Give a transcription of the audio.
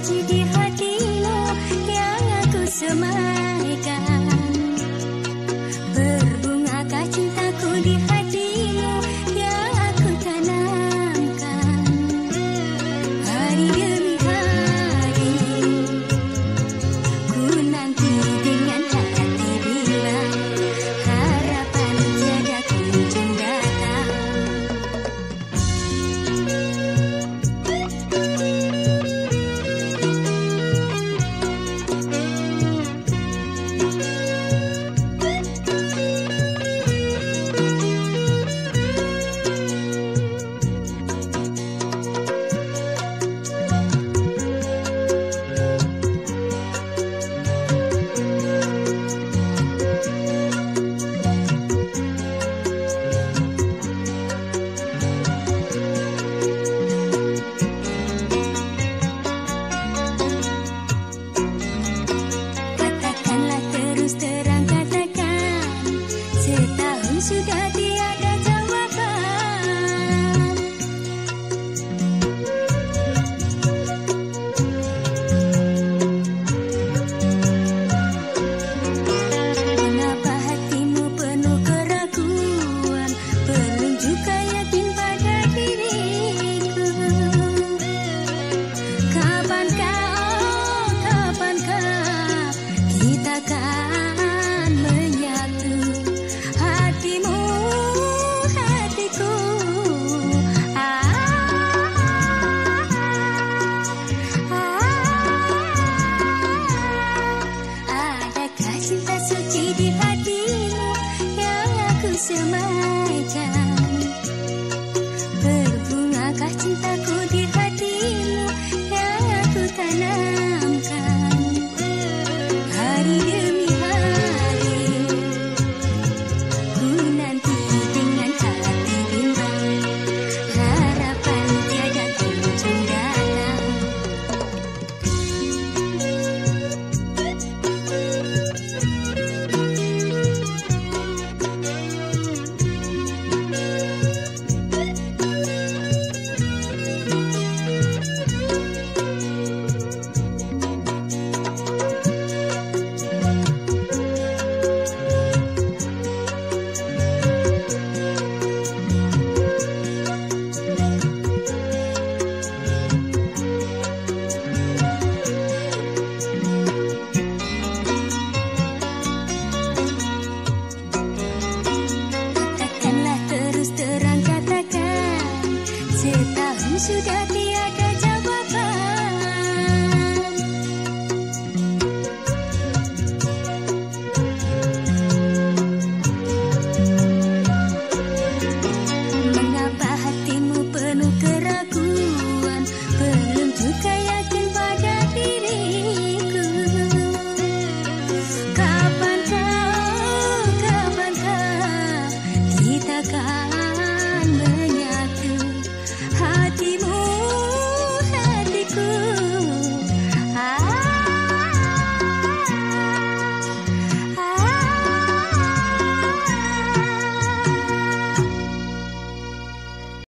suci di hatimu yang aku sembah. Cerita sudah tiada Remaja 熟悉的。